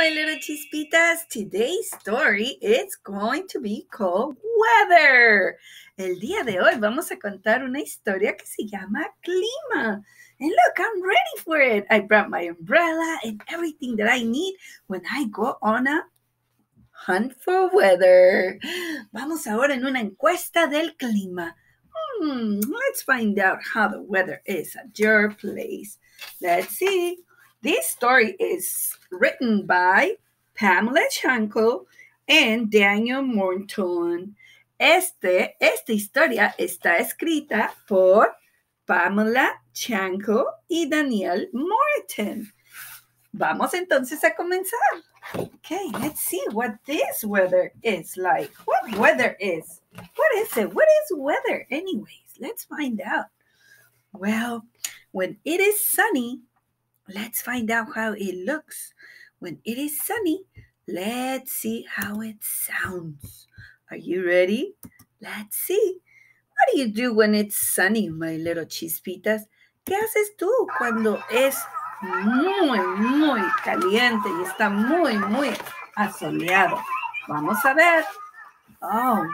my little chispitas. Today's story is going to be called Weather. El día de hoy vamos a contar una historia que se llama Clima. And look, I'm ready for it. I brought my umbrella and everything that I need when I go on a hunt for weather. Vamos ahora en una encuesta del clima. Hmm, let's find out how the weather is at your place. Let's see. This story is written by Pamela Chanko and Daniel Morton. Este, esta historia está escrita por Pamela Chanko y Daniel Morton. Vamos entonces a comenzar. Okay, let's see what this weather is like. What weather is? What is it? What is weather, anyways? Let's find out. Well, when it is sunny, let's find out how it looks. When it is sunny, let's see how it sounds. Are you ready? Let's see. What do you do when it's sunny, my little chispitas? ¿Qué haces tú cuando es muy, muy caliente y está muy, muy asoleado? Vamos a ver. Oh,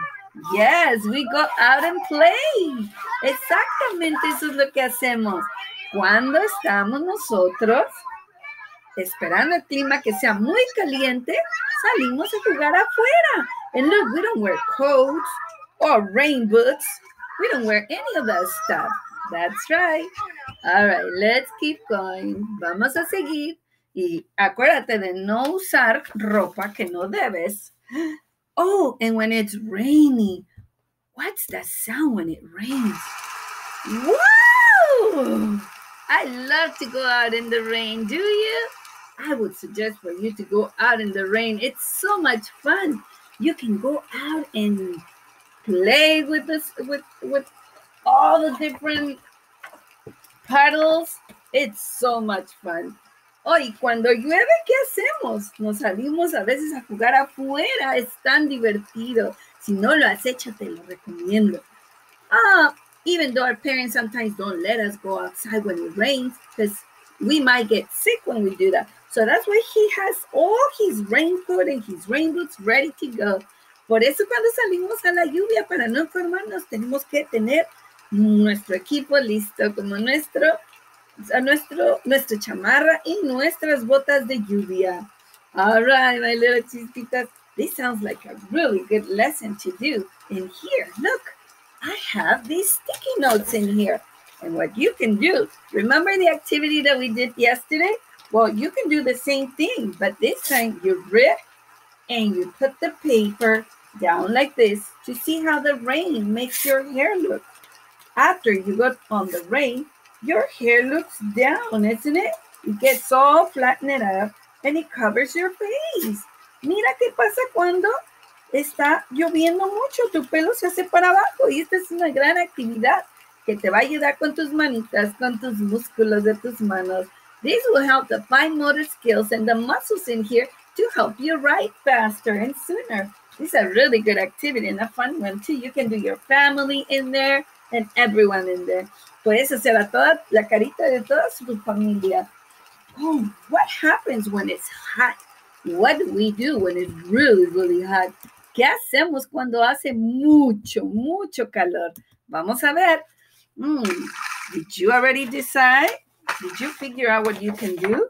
yes, we go out and play. Exactamente eso es lo que hacemos. Cuando estamos nosotros esperando el clima que sea muy caliente, salimos a jugar afuera. And look, we don't wear coats or rain boots. We don't wear any of that stuff. That's right. All right, let's keep going. Vamos a seguir. Y acuérdate de no usar ropa que no debes. Oh, and when it's rainy, what's the sound when it rains? Whoa! I love to go out in the rain. Do you? I would suggest for you to go out in the rain. It's so much fun. You can go out and play with this with with all the different puddles. It's so much fun. Oh, y cuando llueve, ¿qué hacemos? Nos salimos a veces a jugar afuera. Es tan divertido. Si no lo has hecho, te lo recomiendo. Ah, even though our parents sometimes don't let us go outside when it rains, because we might get sick when we do that. So that's why he has all his raincoat and his rain boots ready to go. Por eso cuando salimos a la lluvia para no enfermarnos tenemos que tener nuestro equipo listo como nuestro, nuestro, nuestra chamarra y nuestras botas de lluvia. All right, my little chispitas. This sounds like a really good lesson to do. And here, look, I have these sticky notes in here. And what you can do, remember the activity that we did yesterday? Well, you can do the same thing, but this time you rip and you put the paper down like this to see how the rain makes your hair look. After you got on the rain, your hair looks down, isn't it? It gets all flattened up and it covers your face. Mira qué pasa cuando está lloviendo mucho, tu pelo se hace para abajo y esta es una gran actividad que te va a ayudar con tus manitas, con tus músculos de tus manos. This will help the fine motor skills and the muscles in here to help you write faster and sooner. This is a really good activity and a fun one too. You can do your family in there and everyone in there. Puedes hacer a toda la carita de toda su familia. Oh, what happens when it's hot? What do we do when it's really, really hot? ¿Qué hacemos cuando hace mucho, mucho calor? Vamos a ver. Mm, did you already decide? Did you figure out what you can do?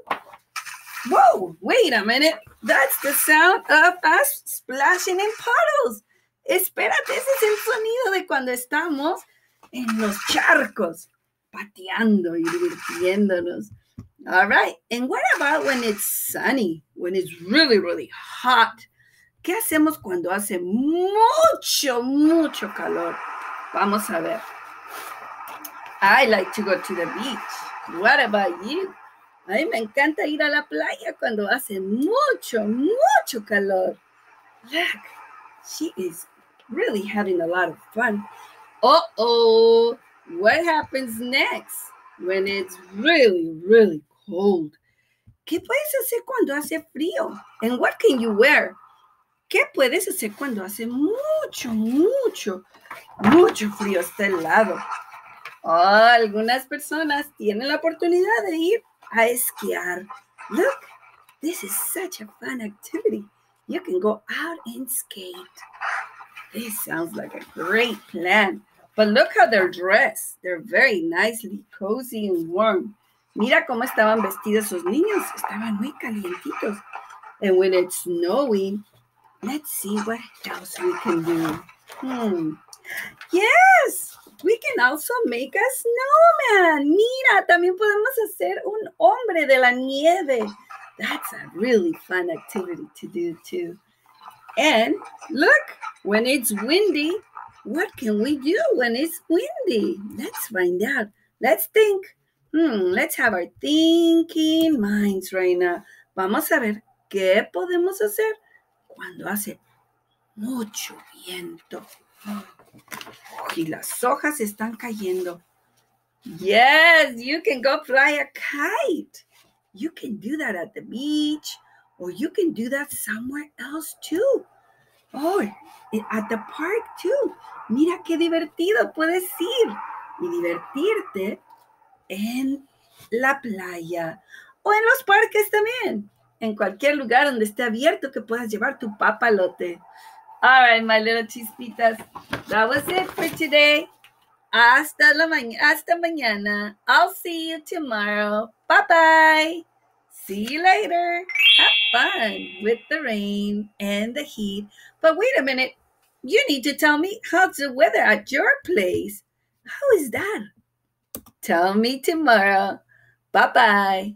Whoa, wait a minute. That's the sound of us splashing in puddles. Espérate, ese es el sonido de cuando estamos en los charcos, pateando y divirtiéndonos. All right. And what about when it's sunny? When it's really, really hot? ¿Qué hacemos cuando hace mucho, mucho calor? Vamos a ver. I like to go to the beach. What about you? A mí me encanta ir a la playa cuando hace mucho, mucho calor. Look, she is really having a lot of fun. Uh-oh, what happens next when it's really, really cold? ¿Qué puedes hacer cuando hace frío? And what can you wear? ¿Qué puedes hacer cuando hace mucho, mucho, mucho frío? Está helado. Oh, algunas personas tienen la oportunidad de ir a esquiar. Look, This is such a fun activity. You can go out and skate. This sounds like a great plan. But look how they're dressed. They're very nicely cozy and warm. Mira cómo estaban vestidos esos niños. Estaban muy calientitos. And when it's snowing, let's see what else we can do. Hmm. Yes, we can also make a snowman. Mira, también podemos hacer un hombre de la nieve. That's a really fun activity to do too. And look, when it's windy, what can we do when it's windy? Let's find out. Let's think. Hmm, let's have our thinking minds right now. Vamos a ver qué podemos hacer cuando hace mucho viento. y las hojas están cayendo. Yes, you can go fly a kite. You can do that at the beach or you can do that somewhere else too. Oh, at the park too. Mira qué divertido puedes ir y divertirte en la playa o en los parques también. En cualquier lugar donde esté abierto que puedas llevar tu papalote. All right, my little chispitas. That was it for today. Hasta, la ma hasta mañana. I'll see you tomorrow. Bye bye. See you later. Have fun with the rain and the heat. But wait a minute. You need to tell me how's the weather at your place. How is that? Tell me tomorrow. Bye bye.